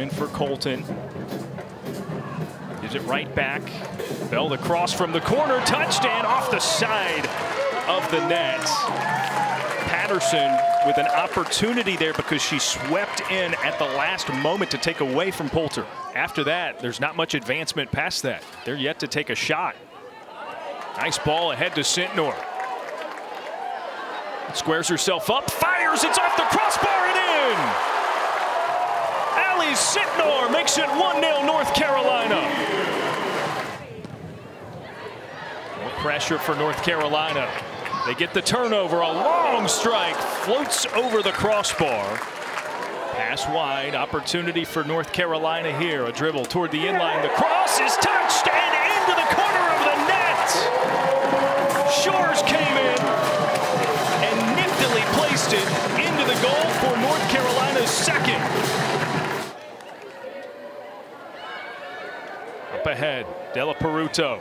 in for Colton. Gives it right back. Bell the cross from the corner. Touchdown off the side of the net. Patterson with an opportunity there because she swept in at the last moment to take away from Poulter. After that, there's not much advancement past that. They're yet to take a shot. Nice ball ahead to Sentnor. Squares herself up, fires, it's off the crossbar and in! Sentnor makes it 1-0 North Carolina. More pressure for North Carolina. They get the turnover, a long strike, floats over the crossbar. Pass wide, opportunity for North Carolina here. A dribble toward the inline. The cross is touched and into the corner of the net. Shores came in and niftily placed it into the goal for North Carolina's second. Up ahead, Della Peruta.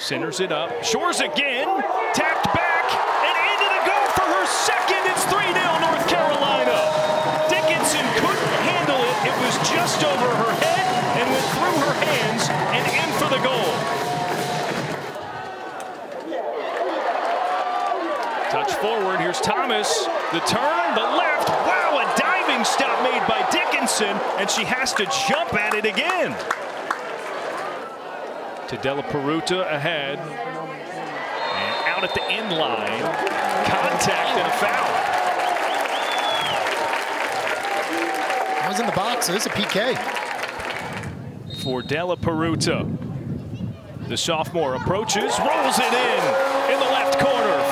Centers it up. Shores again. Tapped back and into the goal for her second. It's 3-0 North Carolina. Dickinson couldn't handle it. It was just over her head and went through her hands and in for the goal. Touch forward. Here's Thomas. The turn, the left. Wow, a diving stop made by Dickinson, and she has to jump at it again to Della Peruta ahead. And out at the end line. Contact and a foul. I was in the box, so it's a PK. For Della Peruta. The sophomore approaches, rolls it in in the left corner. 4-0 North Carolina.